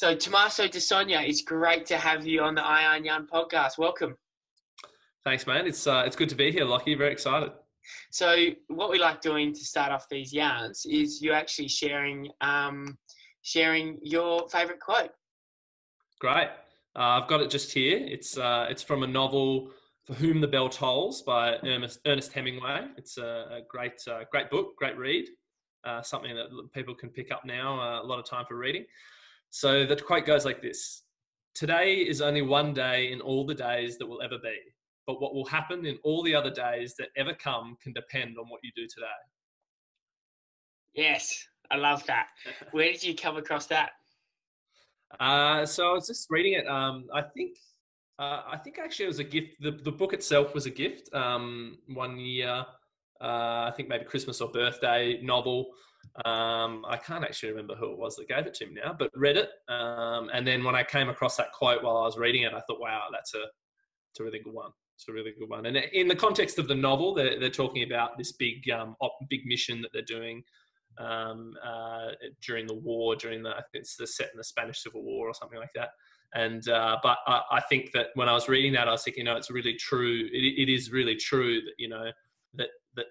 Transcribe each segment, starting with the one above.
So, Tommaso D'Orsogna, it's great to have you on the iyarn yarn podcast. Welcome. Thanks, man. It's uh, it's good to be here, Lockie. Very excited. So, what we like doing to start off these yarns is you actually sharing um, sharing your favourite quote. Great. Uh, I've got it just here. It's uh, it's from a novel, "For Whom the Bell Tolls" by Ernest, Ernest Hemingway. It's a, a great uh, great book, great read. Uh, something that people can pick up now. Uh, a lot of time for reading. So the quote goes like this: "Today is only one day in all the days that will ever be, but what will happen in all the other days that ever come can depend on what you do today." Yes, I love that. Where did you come across that? Uh, so I was just reading it. Um, I think uh, I think actually it was a gift. The, the book itself was a gift. Um, one year, uh, I think maybe Christmas or birthday novel. Um, I can't actually remember who it was that gave it to me now, but read it. Um, and then when I came across that quote while I was reading it, I thought, wow, that's a, it's a really good one. It's a really good one. And in the context of the novel, they're, they're talking about this big, um, op, big mission that they're doing um, uh, during the war, during the, I think it's the set in the Spanish Civil War or something like that. And, uh, but I, I, think that when I was reading that, I was thinking, you know, it's really true. it, it is really true that, you know, that, that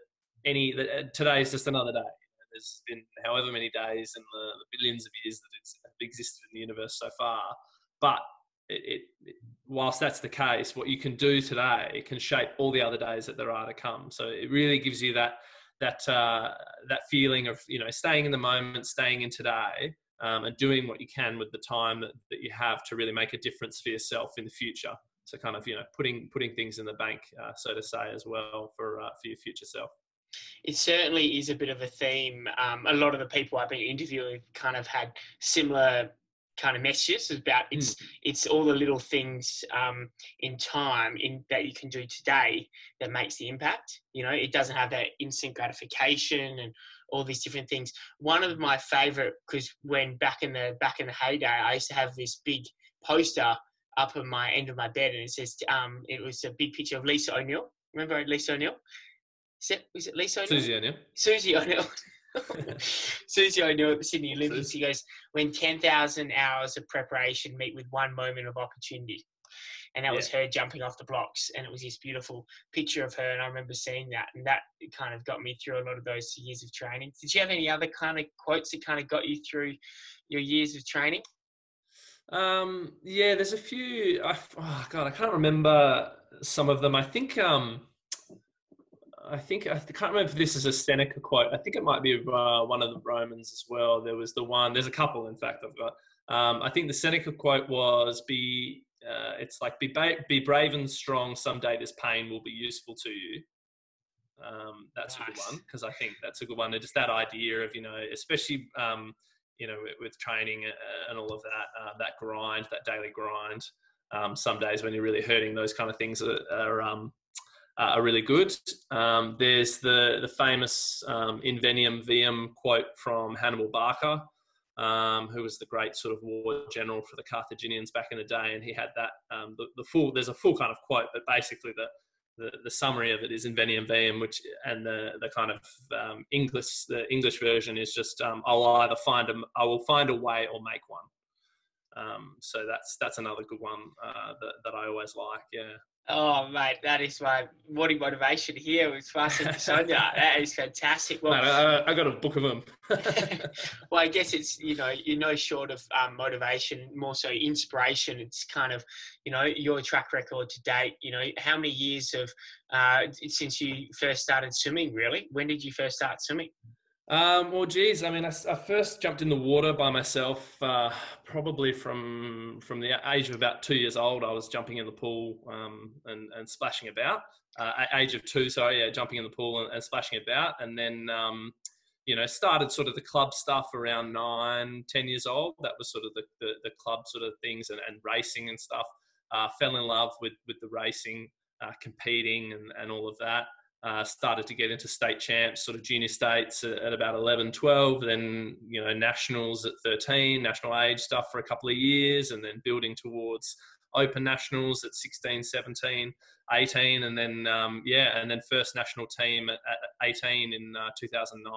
any, that uh, today is just another day. There's been however many days and the, the billions of years that it's existed in the universe so far. But it, it, whilst that's the case, what you can do today can shape all the other days that there are to come. So it really gives you that that uh, that feeling of you know staying in the moment, staying in today, um, and doing what you can with the time that, that you have to really make a difference for yourself in the future. So kind of you know putting putting things in the bank, uh, so to say, as well for uh, for your future self. It certainly is a bit of a theme. Um, a lot of the people I've been interviewing kind of had similar kind of messages about it's mm. it's all the little things um, in time in that you can do today that makes the impact. You know, it doesn't have that instant gratification and all these different things. One of my favorite because when back in the back in the heyday, I used to have this big poster up on my end of my bed, and it says um, it was a big picture of Lisa O'Neill. Remember Lisa O'Neill? Is it, is it Lisa O'Neill? Susie O'Neill. Susie O'Neill. Susie O'Neill at the Sydney Olympics. He goes, when 10,000 hours of preparation meet with one moment of opportunity. And that yeah. was her jumping off the blocks. And it was this beautiful picture of her. And I remember seeing that. And that kind of got me through a lot of those years of training. Did you have any other kind of quotes that kind of got you through your years of training? Um, yeah, there's a few. I, oh God, I can't remember some of them. I think um, I think I can't remember if this is a Seneca quote. I think it might be uh, one of the Romans as well. There was the one. There's a couple, in fact. I've got. Um, I think the Seneca quote was, "Be." Uh, it's like be ba- be brave and strong. Someday this pain will be useful to you. Um, that's nice. a good one because I think that's a good one. And just that idea of you know, especially um, you know, with, with training uh, and all of that, uh, that grind, that daily grind. Um, some days when you're really hurting, those kind of things are, are um, uh, are really good. Um, there's the the famous um, "Inveniam viam" quote from Hannibal Barca, um, who was the great sort of war general for the Carthaginians back in the day, and he had that um, the, the, full. There's a full kind of quote, but basically the the, the summary of it is "Inveniam viam," which and the the kind of um, English the English version is just um, "I'll either find a I will find a way or make one." so that's that's another good one uh, that that I always like. Yeah. Oh, mate, that is my morning motivation here with Fasting Sonia. that is fantastic. Well, I, I, got a book of them. well, I guess it's, you know, you're no short of um, motivation, more so inspiration. It's kind of, you know, your track record to date. You know, how many years of, uh, since you first started swimming, really? When did you first start swimming? Um, well, geez, I mean, I, I, first jumped in the water by myself uh, probably from from the age of about two years old. I was jumping in the pool um, and, and splashing about. Uh, age of two, sorry, yeah, jumping in the pool and, and splashing about, and then um, you know started sort of the club stuff around nine, ten years old. That was sort of the the, the club sort of things and, and racing and stuff. Uh, fell in love with with the racing, uh, competing, and, and all of that. Uh, started to get into state champs, sort of junior states at, at, about 11, 12, then, you know, nationals at 13, national age stuff for a couple of years, and then building towards open nationals at 16, 17, 18, and then, um, yeah, and then first national team at, at 18 in uh, 2009.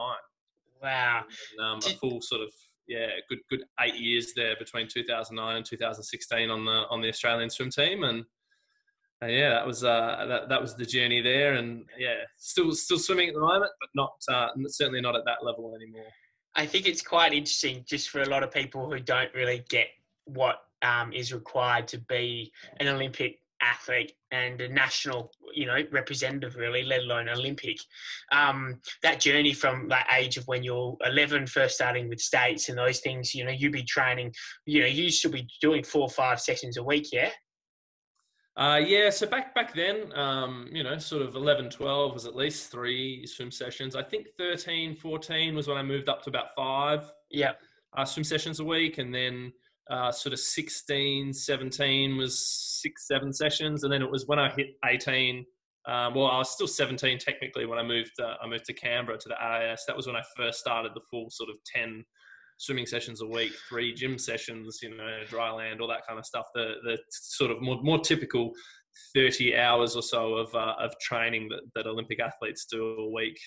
Wow. And, um, a full sort of yeah, good good eight years there between 2009 and 2016 on the on the Australian swim team, and yeah, that was uh, that that was the journey there, and yeah, still still swimming at the moment, but not uh, certainly not at that level anymore. I think it's quite interesting just for a lot of people who don't really get what um, is required to be an Olympic athlete and a national, you know, representative really, let alone Olympic. Um, that journey from that age of when you're 11, first starting with states and those things, you know, you'd be training, you know, you should be doing four or five sessions a week, yeah? Uh, yeah, so back back then, um, you know, sort of 11, 12 was at least three swim sessions. I think 13, 14 was when I moved up to about five. Yeah. Uh, swim sessions a week. And then uh, sort of 16, 17 was six, seven sessions. And then it was when I hit 18, um, well, I was still 17 technically when I moved, uh, I moved to Canberra to the AIS. That was when I first started the full sort of 10 swimming sessions a week, three gym sessions, you know, dry land, all that kind of stuff. The the sort of more more typical thirty hours or so of uh, of training that, that Olympic athletes do a week.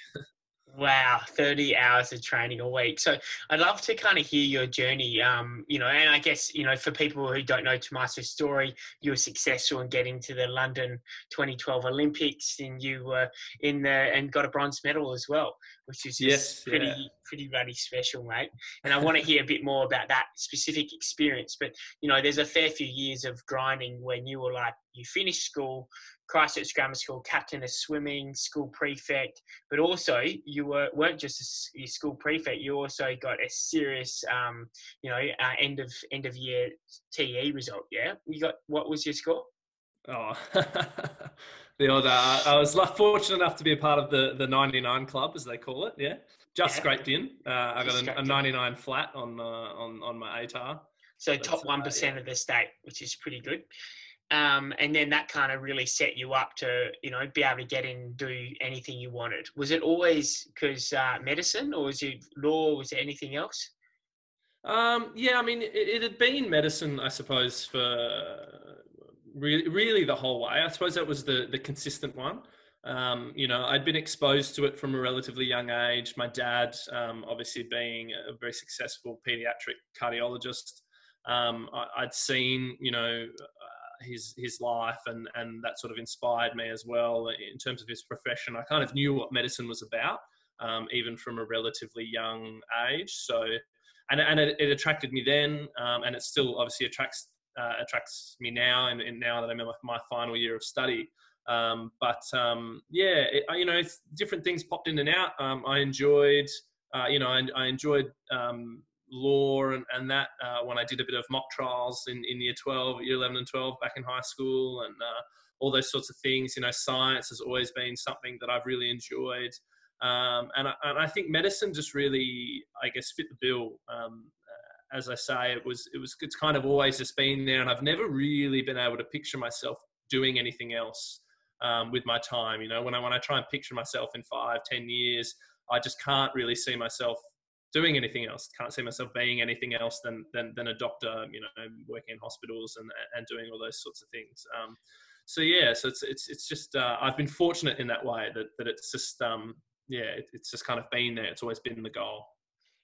Wow, 30 hours of training a week. So I'd love to kind of hear your journey, um, you know, and I guess, you know, for people who don't know Tommaso's story, you were successful in getting to the London 2012 Olympics and you were in the, and got a bronze medal as well, which is yes, pretty, yeah. Pretty bloody special, mate. And I want to hear a bit more about that specific experience. But, you know, there's a fair few years of grinding when you were like, you finished school, Christchurch Grammar School, captain of swimming, school prefect, but also you were weren't just a, school prefect. You also got a serious, um, you know, uh, end of end of year TE result. Yeah, you got what was your score? Oh, the odd. Uh, I was fortunate enough to be a part of the the 99 club, as they call it. Yeah, just yeah. scraped in. Uh, I got a, a, 99 flat on uh, on on my ATAR. So top one uh, yeah. of the state, which is pretty good um, and then that kind of really set you up to you know be able to get in do anything you wanted was it always because uh, medicine or was it law was it anything else um, yeah i mean it, it, had been medicine i suppose for really, really the whole way i suppose that was the, the consistent one um, you know i'd been exposed to it from a relatively young age my dad um, obviously being a very successful pediatric cardiologist um, I, would seen, you know, his his life and and that sort of inspired me as well in terms of his profession. I kind of knew what medicine was about, um, even from a relatively young age. So, and and it, it attracted me then, um, and it still obviously attracts uh, attracts me now, and, and, now that I'm in my final year of study. Um, but um, yeah, it, you know, different things popped in and out. Um, I enjoyed, uh, you know, I, I enjoyed um, law and, and that uh, when I did a bit of mock trials in, in year 12, year 11 and 12 back in high school and uh, all those sorts of things. You know, science has always been something that I've really enjoyed. Um, and, I, and I think medicine just really, I guess, fit the bill. Um, uh, as I say, it was, it was, it's kind of always just been there and I've never really been able to picture myself doing anything else um, with my time. You know, when I, when I try and picture myself in five, ten years, I just can't really see myself doing anything else. Can't see myself being anything else than than, than a doctor. You know, working in hospitals and and doing all those sorts of things. Um, so yeah, so it's it's it's just uh, I've been fortunate in that way that that it's just um, yeah, it, it's just kind of been there. It's always been the goal.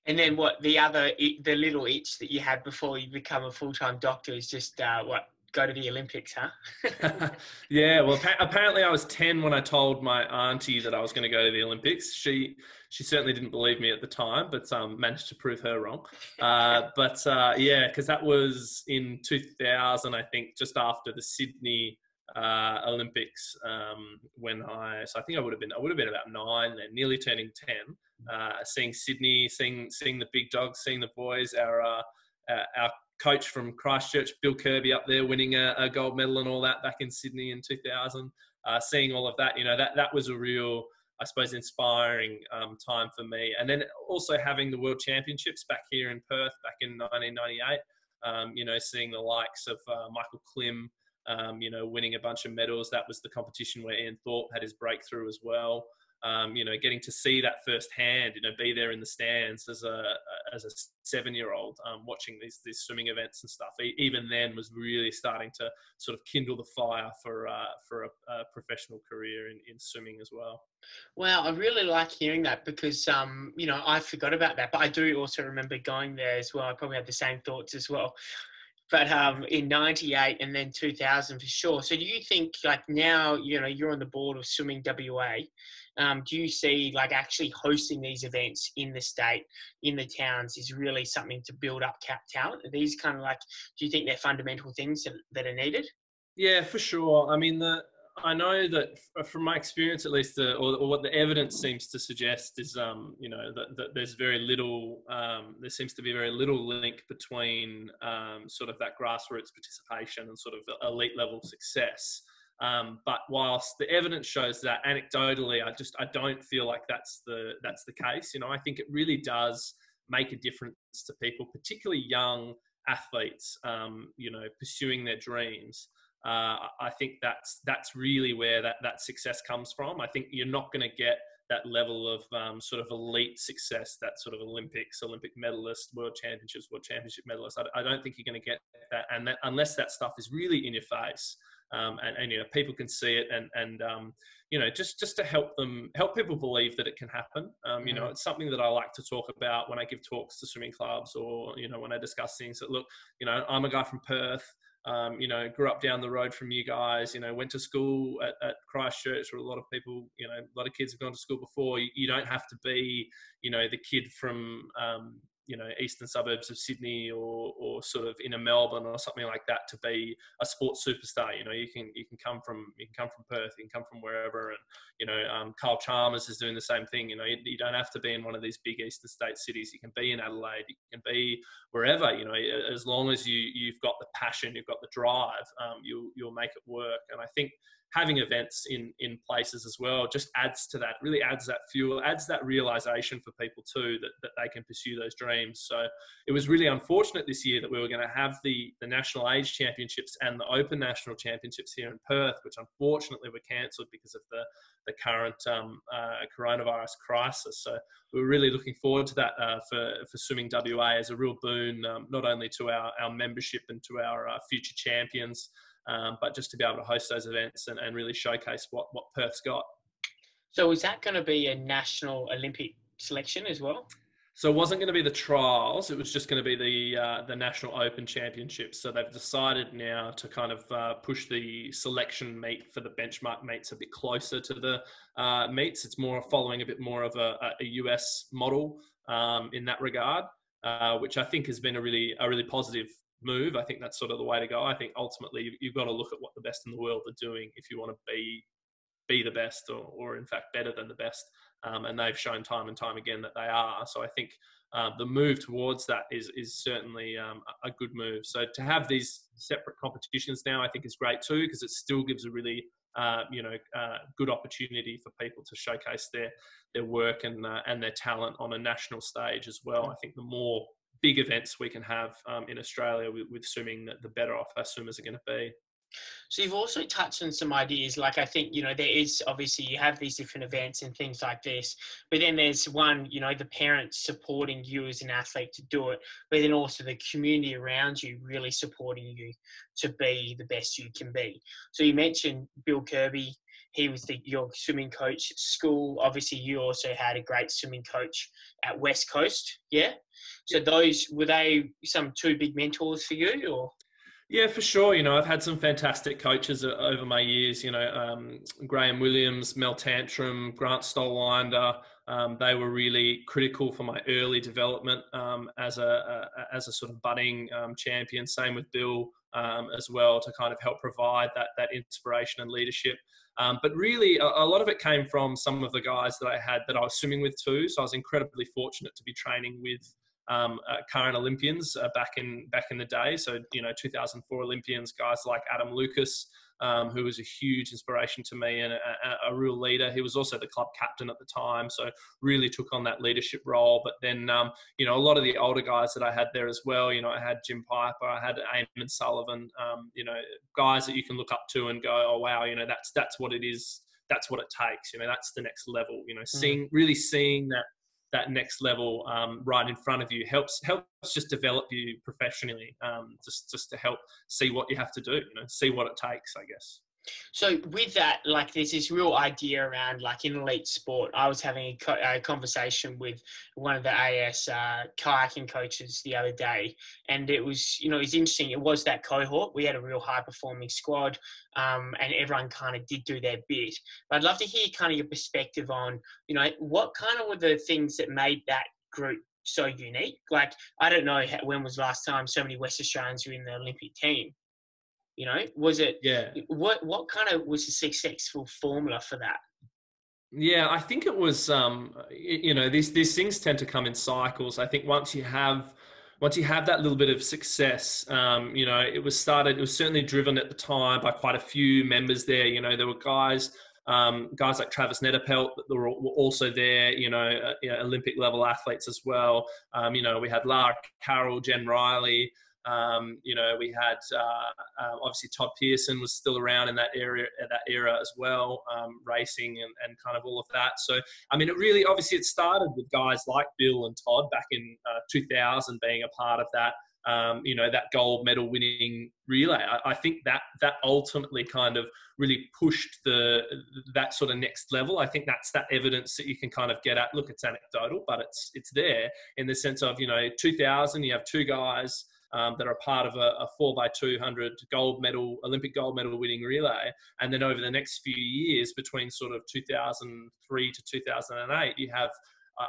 And then what the other the little itch that you had before you become a full time doctor is just uh, what go to the Olympics, huh? yeah, well, apparently I was 10 when I told my auntie that I was going to go to the Olympics. She she certainly didn't believe me at the time, but um, managed to prove her wrong. Uh, but uh, yeah, because that was in 2000, I think, just after the Sydney uh, Olympics um, when I so I think I would have been I would have been about nine then, nearly turning ten. Uh, seeing Sydney, seeing seeing the big dogs, seeing the boys, our uh, our coach from Christchurch, Bill Kirby, up there winning a, a gold medal and all that back in Sydney in 2000. Uh, seeing all of that, you know, that that was a real, I suppose, inspiring um, time for me. And then also having the World Championships back here in Perth back in 1998. Um, you know, seeing the likes of uh, Michael Klim, um, you know, winning a bunch of medals. That was the competition where Ian Thorpe had his breakthrough as well. Um, you know, getting to see that firsthand, you know, be there in the stands as a as a seven year old um, watching these these swimming events and stuff. Even then, was really starting to sort of kindle the fire for uh, for a, a, professional career in, in swimming as well. Wow, I really like hearing that because um, you know I forgot about that, but I do also remember going there as well. I probably had the same thoughts as well but um, in 98 and then 2000 for sure. So do you think like now, you know, you're on the board of Swimming WA, um, do you see like actually hosting these events in the state, in the towns is really something to build up cap talent? Are these kind of like, do you think they're fundamental things that, are needed? Yeah, for sure. I mean, the, I know that from my experience, at least, uh, or, or, what the evidence seems to suggest is, um, you know, that, that, there's very little, um, there seems to be very little link between um, sort of that grassroots participation and sort of elite level success. Um, but whilst the evidence shows that anecdotally, I just I don't feel like that's the that's the case. You know, I think it really does make a difference to people, particularly young athletes. Um, you know, pursuing their dreams uh, I think that's that's really where that that success comes from. I think you're not going to get that level of um, sort of elite success, that sort of Olympics, Olympic medalist, World Championships, World Championship medalist. I, I don't think you're going to get that, and that, unless that stuff is really in your face, um, and, and, you know people can see it, and and um, you know just just to help them help people believe that it can happen. Um, you know, mm-hmm. it's something that I like to talk about when I give talks to swimming clubs, or you know when I discuss things. That look, you know, I'm a guy from Perth um, you know, grew up down the road from you guys, you know, went to school at, at Christchurch where a lot of people, you know, a lot of kids have gone to school before. You, you don't have to be, you know, the kid from, um, you know eastern suburbs of Sydney or or sort of inner Melbourne or something like that to be a sports superstar. You know, you can you can come from you can come from Perth, you can come from wherever, and you know, um, Kyle Chalmers is doing the same thing. You know, you, you, don't have to be in one of these big eastern state cities. You can be in Adelaide, you can be wherever. You know, as long as you you've got the passion, you've got the drive, um, you'll you'll make it work. And I think having events in in places as well just adds to that really adds that fuel adds that realization for people too that, that they can pursue those dreams. So it was really unfortunate this year that we were going to have the the national age championships and the open national championships here in perth which unfortunately were cancelled because of the the current um, uh, coronavirus crisis. So we were really looking forward to that uh, for for swimming wa as a real boon um, not only to our our membership and to our uh, future champions um, but just to be able to host those events and, and really showcase what, what Perth's got. So is that going to be a national Olympic selection as well? So it wasn't going to be the trials; it was just going to be the uh, the national open championships. So they've decided now to kind of uh, push the selection meet for the benchmark meets a bit closer to the uh, meets. It's more following a bit more of a, a US model um, in that regard, uh, which I think has been a really a really positive move. I think that's sort of the way to go. I think ultimately you've got to look at what the best in the world are doing if you want to be be the best or, or in fact better than the best. Um, and they've shown time and time again that they are. So I think uh, the move towards that is is certainly um, a good move. So to have these separate competitions now, I think is great too because it still gives a really uh, you know uh, good opportunity for people to showcase their their work and uh, and their talent on a national stage as well. I think the more big events we can have um, in Australia with, with swimming, the better off our swimmers are going to be. So you've also touched on some ideas, like I think you know there is obviously you have these different events and things like this, but then there's one you know the parents supporting you as an athlete to do it, but then also the community around you really supporting you to be the best you can be. So you mentioned Bill Kirby, he was the, your swimming coach at school. Obviously, you also had a great swimming coach at West Coast, yeah. So those were they some two big mentors for you, or? Yeah, for sure. You know, I've had some fantastic coaches over my years. You know, um, Graham Williams, Mel Tantrum, Grant Stoelwinder. Um, they were really critical for my early development um, as a, a, as a sort of budding um, champion. Same with Bill um, as well to kind of help provide that that inspiration and leadership. Um, but really, a, a, lot of it came from some of the guys that I had that I was swimming with too. So I was incredibly fortunate to be training with um, uh, current Olympians uh, back in back in the day. So you know, 2004 Olympians, guys like Adam Lucas, um, who was a huge inspiration to me and a, a, real leader. He was also the club captain at the time, so really took on that leadership role. But then, um, you know, a lot of the older guys that I had there as well. You know, I had Jim Piper, I had Eamon Sullivan. Um, you know, guys that you can look up to and go, oh wow, you know, that's that's what it is that's what it takes. You know, that's the next level. You know, Mm. seeing really seeing that that next level um, right in front of you helps helps just develop you professionally. Um, just just to help see what you have to do. You know, see what it takes. I guess. So with that, like, there's this real idea around like in elite sport. I was having a, co- a conversation with one of the AIS uh, kayaking coaches the other day, and it was, you know, it's interesting. It was that cohort. We had a real high performing squad, um, and everyone kind of did do their bit. But I'd love to hear kind of your perspective on, you know, what kind of were the things that made that group so unique. Like, I don't know when was last time so many West Australians were in the Olympic team. You know, was it Yeah. what what kind of was the successful formula for that? Yeah, I think it was. Um, you know, these these things tend to come in cycles. I think once you have once you have that little bit of success, um, you know, it was started. It was certainly driven at the time by quite a few members there. You know, there were guys. Um, guys like Travis Nederpelt that were, were also there, you know, uh, you know, Olympic level athletes as well. Um, you know, we had Lara Carroll, Jen Riley, um, you know, we had uh, uh, obviously Todd Pearson was still around in that area, that era as well, um, racing and, and kind of all of that. So, I mean, it really obviously it started with guys like Bill and Todd back in uh, 2000 being a part of that. Um, you know that gold medal winning relay. I, I think that that ultimately kind of really pushed the that sort of next level. I think that's that evidence that you can kind of get at. Look, it's anecdotal, but it's it's there in the sense of you know 2000. You have two guys um, that are part of a, a 4x200 gold medal, Olympic gold medal winning relay. And then over the next few years, between sort of 2003 to 2008, you have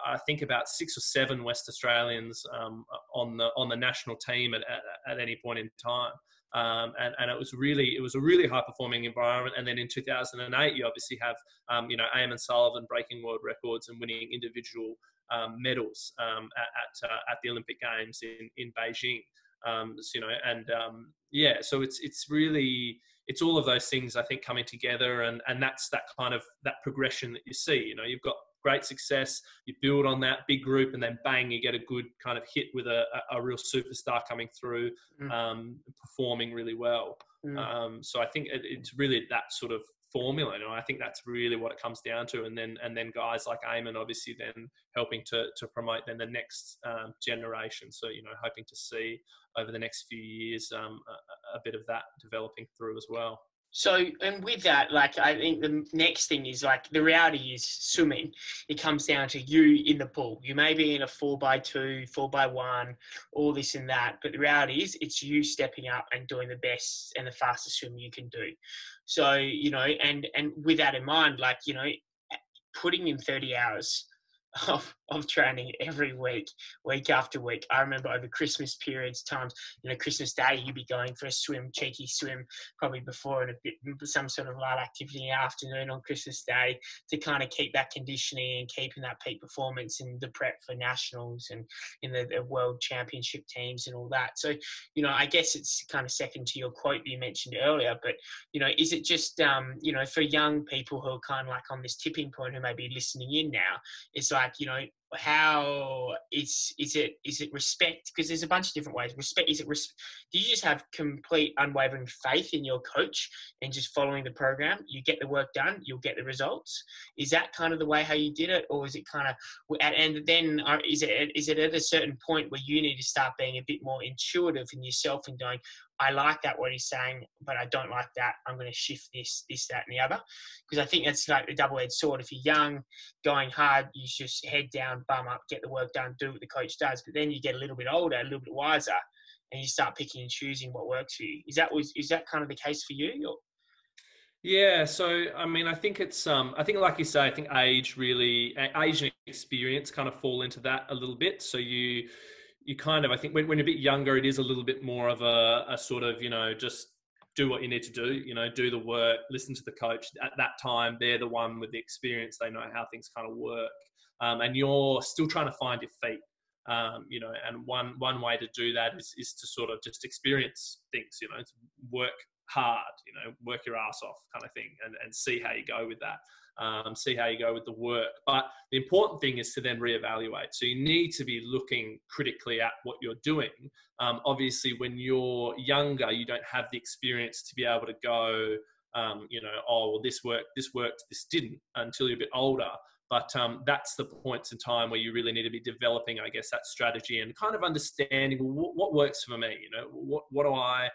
I think about six or seven West Australians um, on the on the national team at, at, at any point in time. Um, and, and it was really it was a really high performing environment. And then in 2008, you obviously have um, you know Eamon Sullivan breaking world records and winning individual um, medals um, at at, uh, at, the Olympic Games in in Beijing. Um, you know, and um, yeah, so it's it's really it's all of those things I think coming together, and and that's that kind of that progression that you see. You know, you've got great success, you build on that big group, and then bang, you get a good kind of hit with a, a, a real superstar coming through, Mm. um, performing really well. Mm. Um, so I think it, it's really that sort of formula. And I think that's really what it comes down to. And then and then guys like Eamon obviously then helping to to promote then the next um, generation. So you know, hoping to see over the next few years um, a, a bit of that developing through as well. So, and with that, like, I think the next thing is like the reality is swimming. It comes down to you in the pool. You may be in a four by two, four by one, all this and that, but the reality is it's you stepping up and doing the best and the fastest swim you can do. So, you know, and and with that in mind, like, you know, putting in 30 hours of, of training every week, week after week. I remember over Christmas periods, times, you know, Christmas Day, you'd be going for a swim, cheeky swim, probably before and a bit, some sort of light activity in the afternoon on Christmas Day to kind of keep that conditioning and keeping that peak performance in the prep for nationals and in the, the world championship teams and all that. So, you know, I guess it's kind of second to your quote that you mentioned earlier, but, you know, is it just, um, you know, for young people who are kind of like on this tipping point who may be listening in now, it's like, you know, how is is it is it respect? Because there's a bunch of different ways. Respect is it res- do you just have complete unwavering faith in your coach and just following the program? You get the work done you'll get the results. Is that kind of the way how you did it or is it kind of at and then uh, is it is it at a certain point where you need to start being a bit more intuitive in yourself and going I like that what he's saying, but I don't like that. I'm going to shift this, this, that, and the other, because I think that's like the double-edged sword. If you're young, going hard, you just head down, bum up, get the work done, do what the coach does. But then you get a little bit older, a little bit wiser, and you start picking and choosing what works for you. Is that was is that kind of the case for you? Or? Yeah, so I mean, I think it's um, I think like you say, I think age really, age and experience kind of fall into that a little bit. So you you kind of I think when, when you're a bit younger, it is a little bit more of a, a sort of you know just do what you need to do. You know, do the work, listen to the coach. At that time, they're the one with the experience. They know how things kind of work, um, and you're still trying to find your feet. Um, you know, and one one way to do that is is to sort of just experience things. You know, work hard. You know, work your ass off, kind of thing, and and see how you go with that um, see how you go with the work. But the important thing is to then reevaluate. So you need to be looking critically at what you're doing. Um, obviously, when you're younger, you don't have the experience to be able to go. um, you know, oh, well, this worked, this worked, this didn't until you're a bit older. But um, that's the points in time where you really need to be developing, I guess, that strategy and kind of understanding what, what works for me. You know, what what do I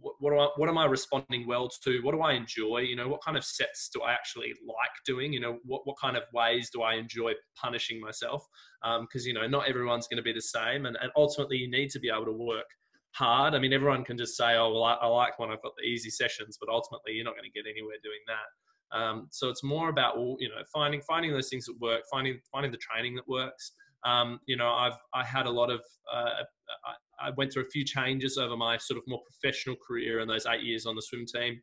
what, what, I, what am I responding well to? What do I enjoy? You know, what kind of sets do I actually like doing? You know, what, what kind of ways do I enjoy punishing myself? Because, um, you know, not everyone's going to be the same. And, and ultimately, you need to be able to work hard. I mean, everyone can just say, oh, well, I, I like when I've got the easy sessions, but ultimately, you're not going to get anywhere doing that. Um, so it's more about, you know, finding, finding those things that work, finding, finding the training that works. Um, you know, I've I had a lot of uh, I, went through a few changes over my sort of more professional career and those eight years on the swim team.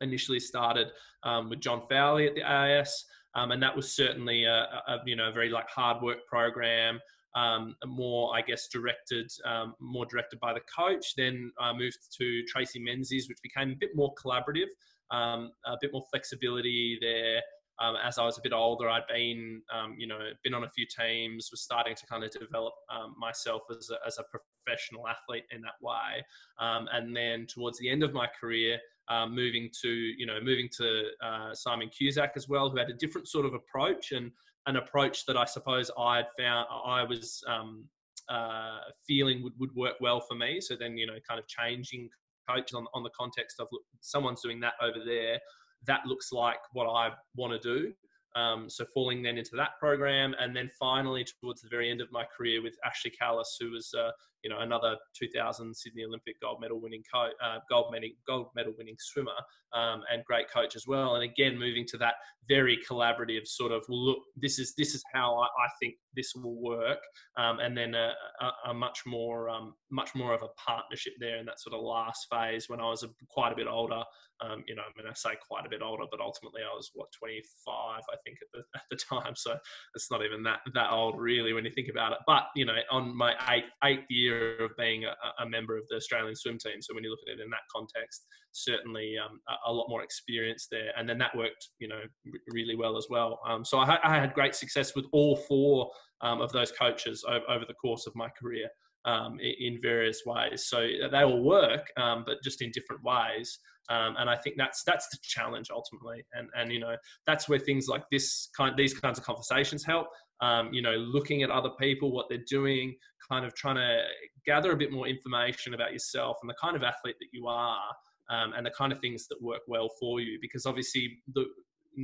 Initially started um, with John Fowlie at the AIS, um, and that was certainly a, a, you know very like hard work program. Um, more, I guess, directed, um, more directed by the coach. Then I moved to Tracey Menzies, which became a bit more collaborative, um, a bit more flexibility there um, as I was a bit older, I'd been, um, you know, been on a few teams, was starting to kind of develop um, myself as a, as a professional athlete in that way. Um, and then towards the end of my career, um, moving to, you know, moving to uh, Simon Cusack as well, who had a different sort of approach and an approach that I suppose I had found I was um, uh, feeling would, would work well for me. So then, you know, kind of changing coach on, on the context of look, someone's doing that over there that looks like what I want to do. Um, so falling then into that program, and then finally towards the very end of my career with Ashley Callus, who was uh, you know another 2000 Sydney Olympic gold medal winning co- uh, gold medal gold medal winning swimmer um, and great coach as well. And again, moving to that very collaborative sort of well, look. This is this is how I, I think this will work, um, and then a, a, a much more um, much more of a partnership there in that sort of last phase when I was a, quite a bit older. Um, you know, I mean, I say quite a bit older, but ultimately I was what 25, I think, at the at the time. So it's not even that that old really when you think about it. But you know, on my eighth eighth year of being a, a member of the Australian swim team, so when you look at it in that context, certainly um, a, a, lot more experience there. And then that worked, you know, really well as well. Um, so I, I, had great success with all four um, of those coaches over, over, the course of my career um, in various ways. So they all work, um, but just in different ways. Um, and I think that's that's the challenge ultimately. And and you know that's where things like this kind these kinds of conversations help. Um, you know, looking at other people, what they're doing, kind of trying to gather a bit more information about yourself and the kind of athlete that you are, um, and the kind of things that work well for you. Because obviously, the,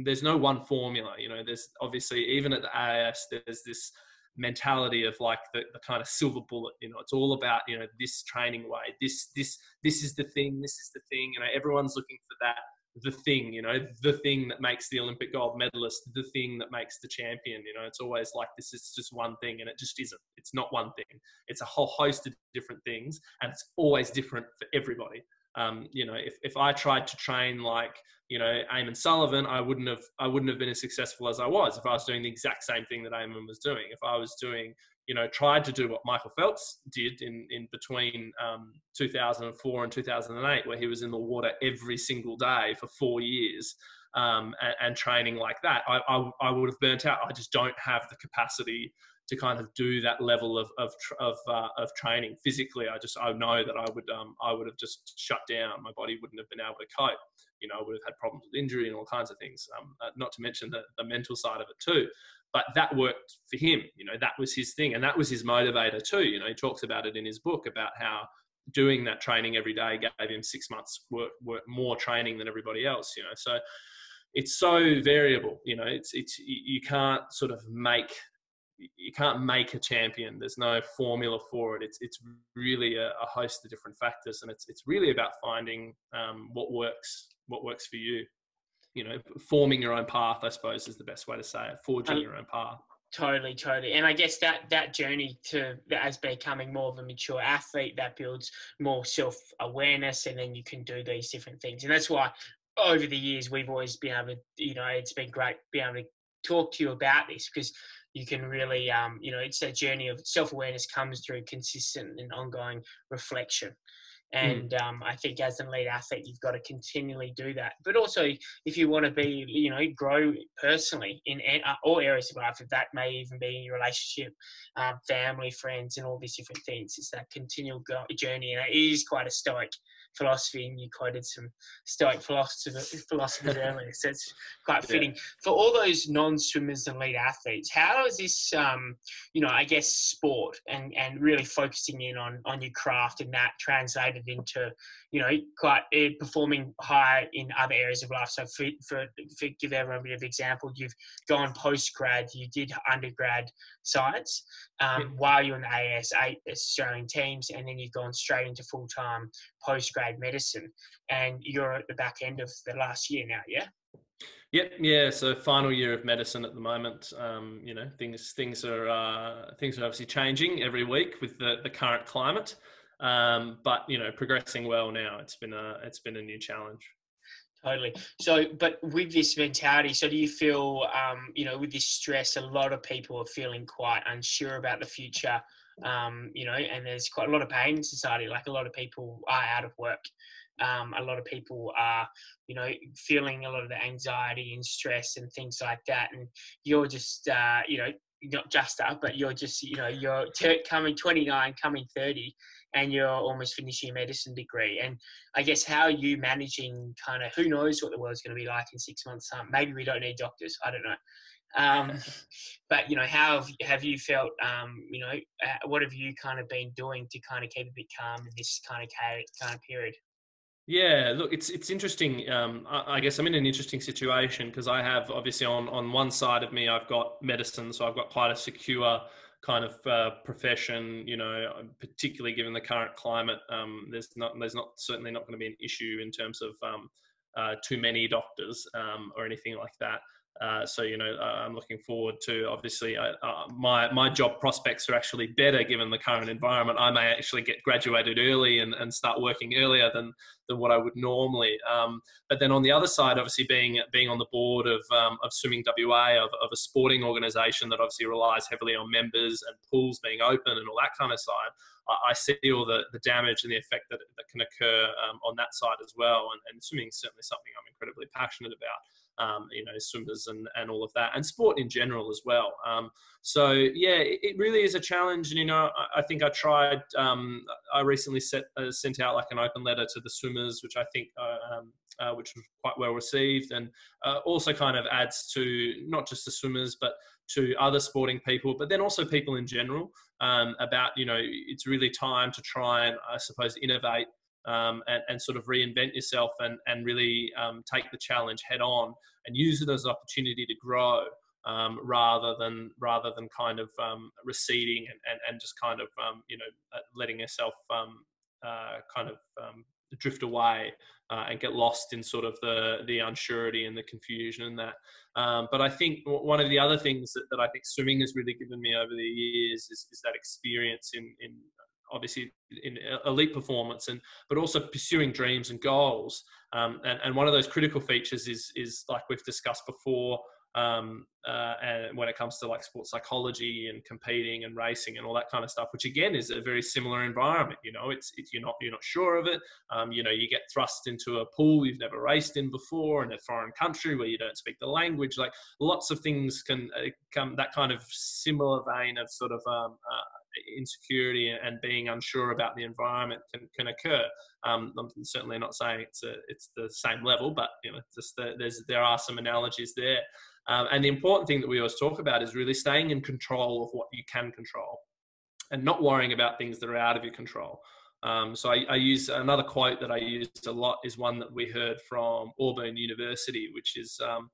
there's no one formula. You know, there's obviously even at the AIS, there's this mentality of like the, the kind of silver bullet you know it's all about you know this training way this this this is the thing this is the thing you know everyone's looking for that the thing you know the thing that makes the olympic gold medalist the thing that makes the champion you know it's always like this is just one thing and it just isn't it's not one thing. It's a whole host of different things and it's always different for everybody um, you know, if, if I tried to train like, you know, Eamon Sullivan, I wouldn't have I wouldn't have been as successful as I was if I was doing the exact same thing that Eamon was doing. If I was doing, you know, tried to do what Michael Phelps did in in between um, 2004 and 2008, where he was in the water every single day for four years. Um, and, and, training like that, I, I, I would have burnt out. I just don't have the capacity to kind of do that level of of of, uh, of training physically. I just I know that I would um, I would have just shut down. My body wouldn't have been able to cope. You know, I would have had problems with injury and all kinds of things. Um, uh, not to mention the, the mental side of it too. But that worked for him. You know, that was his thing, and that was his motivator too. You know, he talks about it in his book about how doing that training every day gave him six months work, work more training than everybody else. You know, so it's so variable. You know, it's it's you can't sort of make you can't make a champion. There's no formula for it. It's it's really a, a host of different factors, and it's it's really about finding um, what works what works for you. You know, forming your own path. I suppose is the best way to say it. Forging um, your own path. Totally, totally, and I guess that that journey to as becoming more of a mature athlete that builds more self awareness, and then you can do these different things, and that's why over the years we've always been able to, you know, it's been great being able to talk to you about this because you can really, um, you know, it's a journey of self awareness comes through consistent and ongoing reflection. Hmm. And mm. um, I think as an elite athlete, you've got to continually do that. But also, if you want to be, you know, grow personally in uh, all areas of life, if that may even be in your relationship, um, family, friends, and all these different things, it's that continual journey. And it is quite a stoic philosophy, and you quoted some Stoic philosophers, philosophers earlier, so it's quite fitting. Yeah. For all those non-swimmers and elite athletes, how is this, um, you know, I guess sport and and really focusing in on on your craft and that translated into, you know, quite uh, performing high in other areas of life. So for, for, for give everyone a bit of example, you've gone post grad, you did undergrad science um, yeah. while you're in the AIS eight Australian teams, and then you've gone straight into full time post grad medicine, and you're at the back end of the last year now, yeah. Yep, yeah. So final year of medicine at the moment. Um, you know, things things are uh, things are obviously changing every week with the, the current climate, um, but you know, progressing well now. It's been a it's been a new challenge. Totally. So, but with this mentality, so do you feel, um, you know, with this stress, a lot of people are feeling quite unsure about the future, um, you know, and there's quite a lot of pain in society. Like a lot of people are out of work. Um, a lot of people are, you know, feeling a lot of the anxiety and stress and things like that. And you're just, uh, you know, not just up, but you're just, you know, you're coming 29, coming 30, and you're almost finishing your medicine degree. And I guess how are you managing kind of who knows what the world's going to be like in six months' time? Maybe we don't need doctors. I don't know. Um, but you know, how have, have you felt? Um, you know, uh, what have you kind of been doing to kind of keep a bit calm in this kind of kind of period? Yeah, look, it's it's interesting. Um, I, I, guess I'm in an interesting situation because I have obviously on on one side of me I've got medicine, so I've got quite a secure kind of uh, profession. You know, particularly given the current climate, um, there's not there's not certainly not going to be an issue in terms of um, uh, too many doctors um, or anything like that. Uh, so you know, uh, I'm looking forward to obviously uh, uh, my my job prospects are actually better given the current environment. I may actually get graduated early and, and start working earlier than than what I would normally. Um, but then on the other side, obviously being being on the board of um, of Swimming WA of, of a sporting organisation that obviously relies heavily on members and pools being open and all that kind of side. I, see all the, the damage and the effect that, that can occur um, on that side as well. And, and swimming is certainly something I'm incredibly passionate about um, you know, swimmers and, and all of that, and sport in general as well. Um, so yeah, it, really is a challenge. And you know, I, I think I tried. Um, I recently set, uh, sent out like an open letter to the swimmers, which I think. Uh, um, uh, which was quite well received, and uh, also kind of adds to not just the swimmers, but to other sporting people, but then also people in general um, about you know it's really time to try and I suppose innovate um, and, and, sort of reinvent yourself and, and really um, take the challenge head on and use it as an opportunity to grow um, rather than rather than kind of um, receding and, and, and just kind of um, you know uh, letting yourself um, uh, kind of drift away uh, and get lost in sort of the the unsurety and the confusion and that. Um, but I think one of the other things that, that I think swimming has really given me over the years is, is that experience in, in obviously in elite performance and but also pursuing dreams and goals um, and, and one of those critical features is is like we've discussed before um, uh, and when it comes to like sports psychology and competing and racing and all that kind of stuff, which again is a very similar environment. You know, it's, it's you're not you're not sure of it. Um, you know, you get thrust into a pool you've never raced in before in a foreign country where you don't speak the language. Like lots of things can uh, come that kind of similar vein of sort of um, uh, insecurity and being unsure about the environment can, can occur. Um, I'm certainly not saying it's a, it's the same level, but you know, just the, there's there are some analogies there. Um, and the important thing that we always talk about is really staying in control of what you can control, and not worrying about things that are out of your control. Um, so I, I, use another quote that I used a lot is one that we heard from Auburn University, which is um,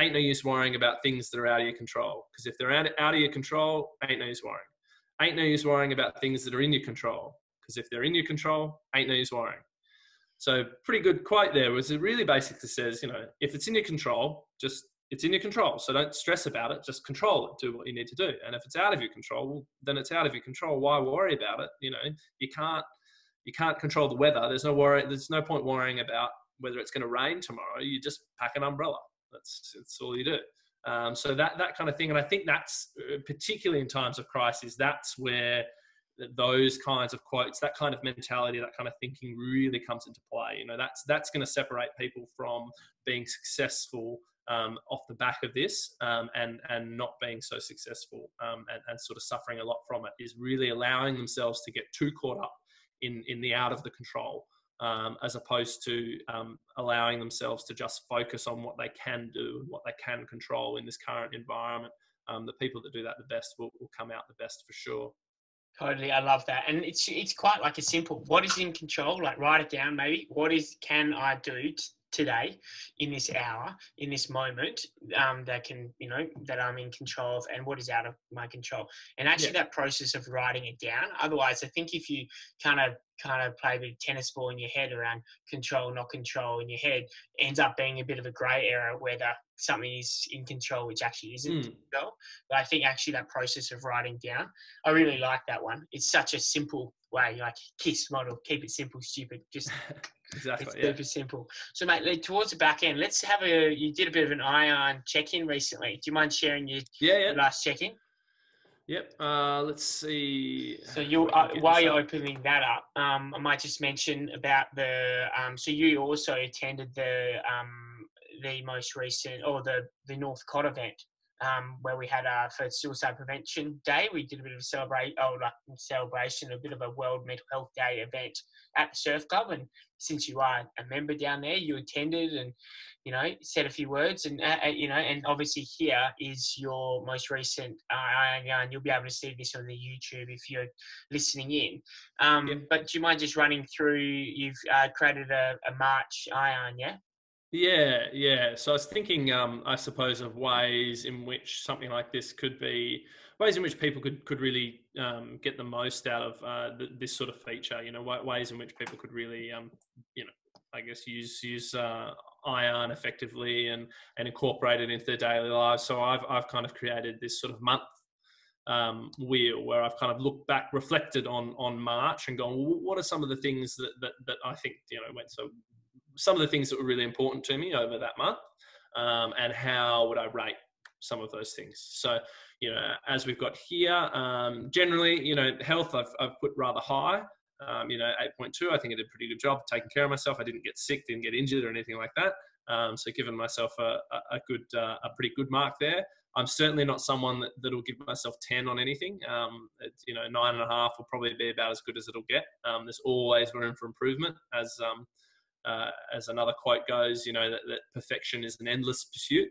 ain't no use worrying about things that are out of your control. Because if they're out, out of your control, ain't no use worrying ain't no use worrying about things that are in your control. Because if they're in your control, ain't no use worrying. So pretty good quote there was it really basically says, you know, if it's in your control, just it's in your control. So don't stress about it. Just control it. Do what you need to do. And if it's out of your control, well, then it's out of your control. Why worry about it? You know, you can't you can't control the weather. There's no worry. There's no point worrying about whether it's going to rain tomorrow. You just pack an umbrella. That's that's all you do. Um, so that that kind of thing, and I think that's uh, particularly in times of crisis, that's where those kinds of quotes, that kind of mentality, that kind of thinking really comes into play. You know, that's that's going to separate people from being successful um, off the back of this um, and and not being so successful um, and, and sort of suffering a lot from it is really allowing themselves to get too caught up in in the out of the control um, as opposed to um, allowing themselves to just focus on what they can do and what they can control in this current environment. Um, the people that do that the best will, will come out the best for sure. Totally, I love that, and it's it's quite like a simple. What is in control? Like write it down, maybe. What is can I do today in this hour in this moment um, that can you know that i'm in control of and what is out of my control and actually yeah. that process of writing it down otherwise i think if you kind of kind of play a bit of tennis ball in your head around control not control in your head ends up being a bit of a grey area whether something is in control which actually isn't mm. control but i think actually that process of writing down i really like that one it's such a simple way like kiss model keep it simple stupid just Exactly. It's yeah. super simple. So, mate, towards the back end, let's have a. You did a bit of an iyarn check in recently. Do you mind sharing your, yeah, yeah. Your last check in? Yep. Uh, let's see. So you, uh, while you're up. opening that up, um, I might just mention about the. Um, so you also attended the um, the most recent or the the North Cott event um, where we had our first suicide prevention day. We did a bit of a celebrate, oh, like celebration, a bit of a World Mental Health Day event at the Surf Club. And since you are a member down there, you attended and you know said a few words. And uh, uh you know, and obviously here is your most recent uh, and you'll be able to see this on the YouTube if you're listening in. Um, yep. But do you mind just running through? You've uh, created a, a March iyarn, yeah? Yeah, yeah. So I was thinking, um, I suppose, of ways in which something like this could be ways in which people could could really um, get the most out of uh, the, this sort of feature. You know, ways in which people could really, um, you know, I guess use use uh, iyarn effectively and and incorporate it into their daily lives. So I've I've kind of created this sort of month um, wheel where I've kind of looked back, reflected on on March, and gone, well, what are some of the things that that, that I think you know went so some of the things that were really important to me over that month, um, and how would I rate some of those things. So, you know, as we've got here, um, generally, you know, health I've, I've put rather high. Um, you know, 8.2, I think I did a pretty good job taking care of myself. I didn't get sick, didn't get injured or anything like that. Um, so, given myself a, a, good, uh, a pretty good mark there. I'm certainly not someone that, that'll give myself 10 on anything. Um, you know, nine and a half will probably be about as good as it'll get. Um, there's always room for improvement, as um, uh, as another quote goes, you know, that, that perfection is an endless pursuit.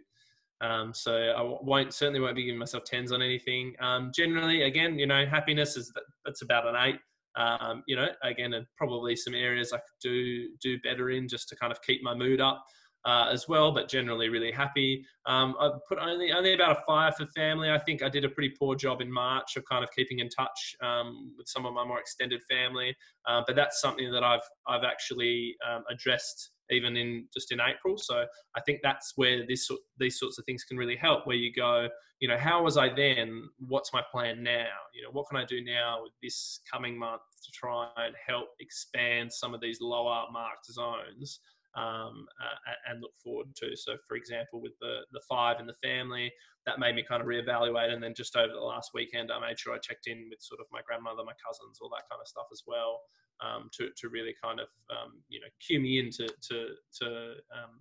Um, so I won't certainly won't be giving myself tens on anything. Um, generally, again, you know, happiness is that's about an eight. Um, you know, again, and probably some areas I could do do better in just to kind of keep my mood up uh, as well, but generally really happy. Um, I put only only about a five for family. I think I did a pretty poor job in March of kind of keeping in touch um, with some of my more extended family, uh, but that's something that I've I've actually um, addressed even in just in April. So I think that's where this these sorts of things can really help. Where you go, you know, how was I then? What's my plan now? You know, what can I do now with this coming month to try and help expand some of these lower marked zones um, uh, and look forward to. So, for example, with the the five and the family, that made me kind of reevaluate. And then just over the last weekend, I made sure I checked in with sort of my grandmother, my cousins, all that kind of stuff as well, um, to to really kind of um, you know cue me in to to to um,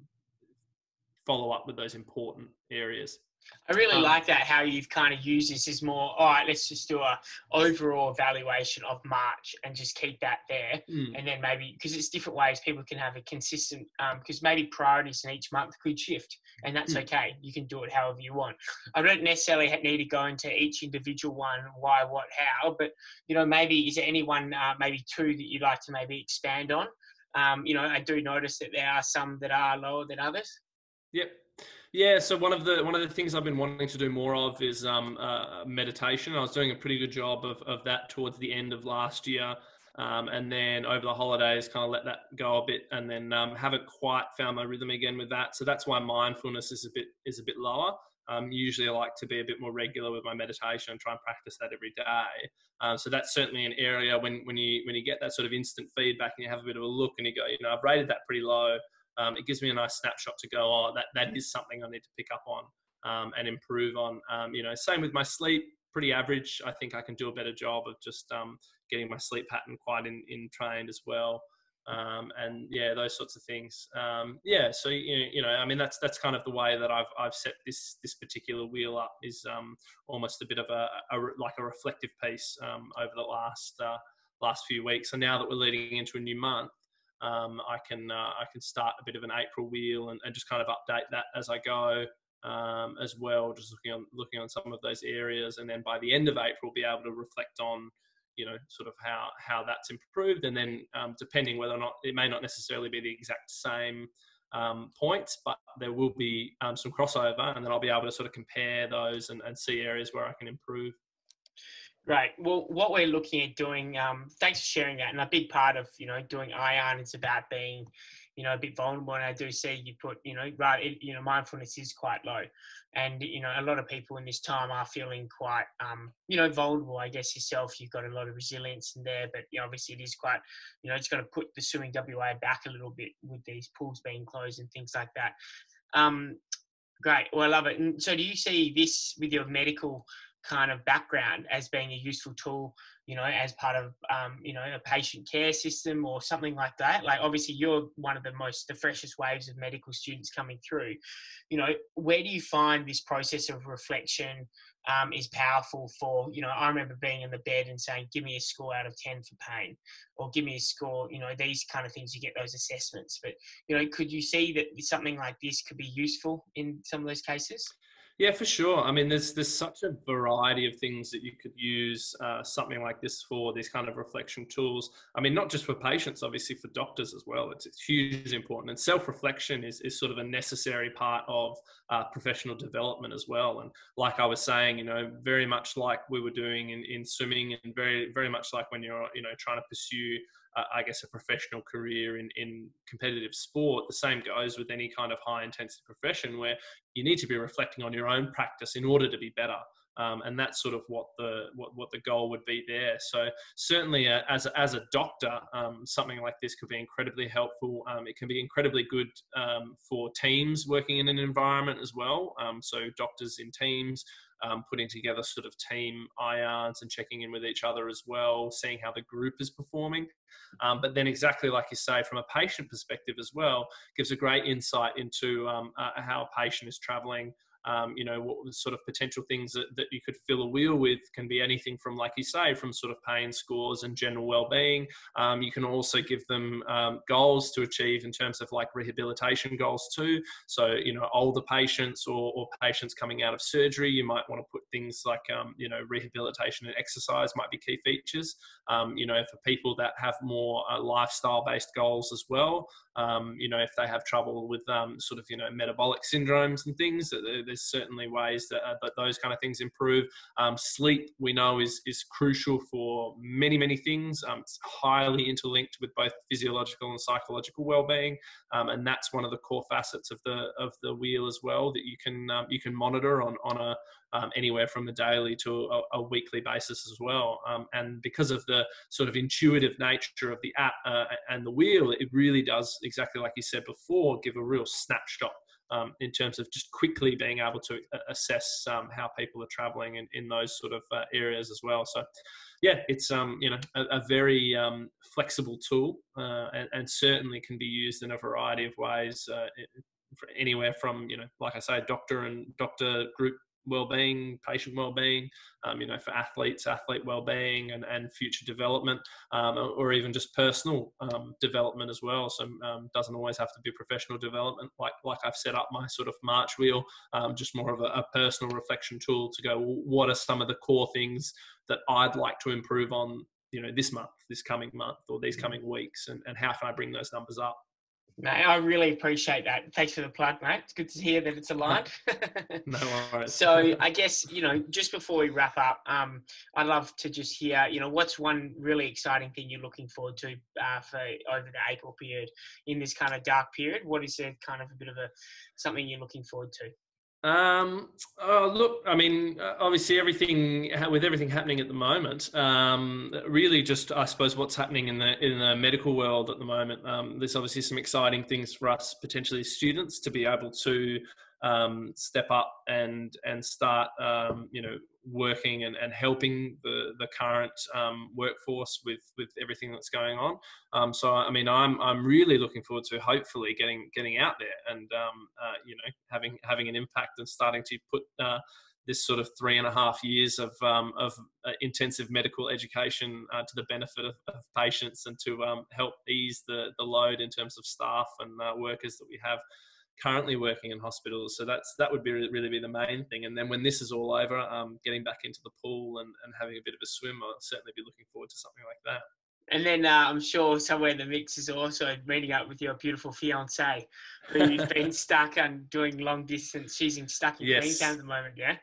follow up with those important areas. I really um, like that how you've kind of used this as more. All right, let's just do a overall evaluation of March and just keep that there, mm. and then maybe because it's different ways people can have a consistent. Because um, maybe priorities in each month could shift, and that's mm. okay. You can do it however you want. I don't necessarily need to go into each individual one, why, what, how, but you know maybe is there anyone, uh, maybe two that you'd like to maybe expand on? Um, you know, I do notice that there are some that are lower than others. Yep. Yeah, so one of the one of the things I've been wanting to do more of is um, uh, meditation. I was doing a pretty good job of, of that towards the end of last year, um, and then over the holidays, kind of let that go a bit, and then um, haven't quite found my rhythm again with that. So that's why mindfulness is a bit is a bit lower. Um, usually, I like to be a bit more regular with my meditation and try and practice that every day. Um, so that's certainly an area when when you when you get that sort of instant feedback and you have a bit of a look and you go, you know, I've rated that pretty low um, it gives me a nice snapshot to go, oh, that, that is something I need to pick up on um, and improve on. Um, you know, same with my sleep. pretty average. I think I can do a better job of just um, getting my sleep pattern quite in, in trained as well. Um, and yeah, those sorts of things. Um, yeah, so you, you know, I mean, that's that's kind of the way that I've I've set this this particular wheel up is almost a bit of a, a like a reflective piece over the last uh, last few weeks. So now that we're leading into a new month, um, I can uh, I can start a bit of an April wheel and, and just kind of update that as I go um, as well. Just looking on looking on some of those areas, and then by the end of April, be able to reflect on you know sort of how how that's improved, and then um, depending whether or not it may not necessarily be the exact same. Um, points, but there will be um, some crossover, and then I'll be able to sort of compare those and, and see areas where I can improve. Great. Well, what we're looking at doing, um, thanks for sharing that. And a big part of, you know, doing iyarn is about being, you know, a bit vulnerable. And I do see you put, you know, right, it, you know, mindfulness is quite low. And, you know, a lot of people in this time are feeling quite, um, you know, vulnerable. I guess yourself, you've got a lot of resilience in there, but you know, obviously it is quite, you know, it's going to put the swimming WA back a little bit with these pools being closed and things like that. Um, great. Well, I love it. And so do you see this with your medical kind of background as being a useful tool, you know, as part of, um, you know, a patient care system or something like that. Like, obviously, you're one of the most, the freshest waves of medical students coming through. You know, where do you find this process of reflection um, is powerful for, you know, I remember being in the bed and saying, give me a score out of 10 for pain, or give me a score, you know, these kind of things, you get those assessments. But, you know, could you see that something like this could be useful in some of those cases? Yeah, for sure. I mean, there's there's such a variety of things that you could use uh, something like this for. These kind of reflection tools. I mean, not just for patients, obviously for doctors as well. It's, it's hugely important. And self-reflection is is sort of a necessary part of uh, professional development as well. And like I was saying, you know, very much like we were doing in, in swimming, and very very much like when you're you know trying to pursue uh, I guess, a professional career in, in competitive sport. The same goes with any kind of high intensity profession where you need to be reflecting on your own practice in order to be better. Um, and that's sort of what the what, what the goal would be there. So certainly, uh, as a, as a doctor, um, something like this could be incredibly helpful. Um, it can be incredibly good um, for teams working in an environment as well. Um, so doctors in teams. Um, putting together sort of team iyarns and checking in with each other as well, seeing how the group is performing. but then, exactly like you say, from a patient perspective as well, gives a great insight into uh, how a patient is traveling, um, you know, what sort of potential things that, that you could fill a wheel with can be anything from, like you say, from sort of pain scores and general well-being. Um, you can also give them um, goals to achieve in terms of like rehabilitation goals too. So, you know, older patients or, or patients coming out of surgery, you might want to put things like, um, you know, rehabilitation and exercise might be key features. Um, you know, for people that have more uh, lifestyle-based goals as well, um, you know, if they have trouble with sort of, you know, metabolic syndromes and things, there's certainly ways that, uh, that those kind of things improve. Um, sleep, we know, is, is crucial for many, many things. Um, it's highly interlinked with both physiological and psychological well-being, um, and that's one of the core facets of the of the wheel as well that you can um, you can monitor on on a um, anywhere from a daily to a, a weekly basis as well. Um, and because of the sort of intuitive nature of the app uh, and the wheel, it really does exactly like you said before, give a real snapshot um, in terms of just quickly being able to uh, assess um, how people are traveling in, in those sort of uh, areas as well. So, yeah, it's um, you know a, a very um, flexible tool uh, and, and, certainly can be used in a variety of ways. Uh, anywhere from you know, like I say, doctor and doctor group well-being, patient well-being, um, you know, for athletes, athlete well-being, and, and future development, um, or even just personal um, development as well. So um, doesn't always have to be professional development. Like like I've set up my sort of March wheel, um, just more of a, a, personal reflection tool to go. What are some of the core things that I'd like to improve on? You know, this month, this coming month, or these mm. coming weeks, and, and how can I bring those numbers up? Mate, I really appreciate that. Thanks for the plug, mate. It's good to hear that it's aligned. no worries. so I guess, you know, just before we wrap up, um, I'd love to just hear, you know, what's one really exciting thing you're looking forward to uh, for over the April period in this kind of dark period? What is it kind of a bit of a something you're looking forward to? Um, oh, look, I mean, uh, obviously, everything with everything happening at the moment, um, really, just I suppose what's happening in the in the medical world at the moment. Um, there's obviously some exciting things for us potentially students to be able to um, step up and and start um, you know working and, and helping the the current um, workforce with with everything that's going on. Um, so I mean, I'm I'm really looking forward to hopefully getting getting out there and um, uh, you know having having an impact and starting to put. Uh, this sort of three and a half years of, um, of uh, intensive medical education uh, to the benefit of, of, patients and to um, help ease the, the load in terms of staff and uh, workers that we have currently working in hospitals. So that's that would be really be the main thing. And then when this is all over, um, getting back into the pool and, and having a bit of a swim, I'll certainly be looking forward to something like that. And then uh, I'm sure somewhere in the mix is also meeting up with your beautiful fiance, who you've been stuck and doing long distance. She's in stuck in yes. Queensland at the moment, yeah.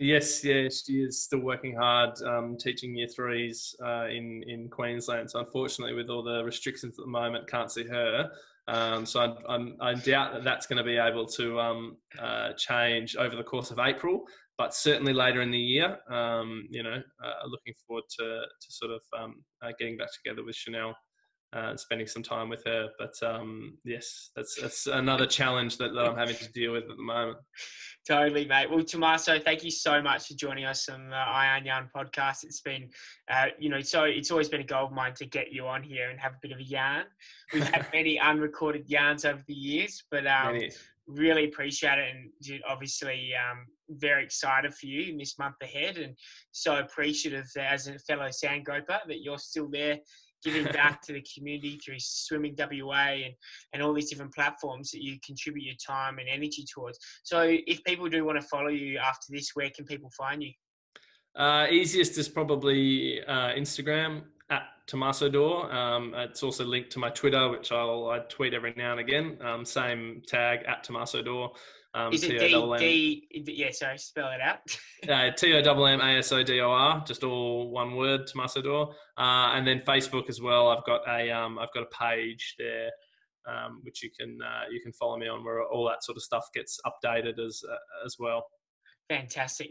Yes, yeah, she is still working hard, um, teaching year threes uh, in in Queensland. So unfortunately, with all the restrictions at the moment, can't see her. Um, so I, I'm, i doubt that that's going to be able to um, uh, change over the course of April, but certainly later in the year. Um, you know, uh, looking forward to to sort of um, uh, getting back together with Chanel. Uh, and spending some time with her, but um, yes, that's that's another challenge that, that I'm having to deal with at the moment. Totally, mate. Well, Tommaso, thank you so much for joining us on the iyarn yarn podcast. It's been, uh, you know, so it's always been a goal of mine to get you on here and have a bit of a yarn. We've had many unrecorded yarns over the years, but um, really appreciate it and obviously um, very excited for you in this month ahead and so appreciative as a fellow sand groper that you're still there giving back to the community through Swimming WA and, and all these different platforms that you contribute your time and energy towards. So, if people do want to follow you after this, where can people find you? Uh, easiest is probably uh, Instagram at Tommaso D'Or. Um, it's also linked to my Twitter, which I'll I tweet every now and again. Um, same tag at Tommaso D'Or. Um, Is it D, D, yeah, sorry, spell it out. uh, T O M M A S O D O R, just all one word, Tommaso D'Or. Uh, and then Facebook as well. I've got a, um, I've got a page there, um, which you can, uh, you can follow me on where all that sort of stuff gets updated as, uh, as well. Fantastic.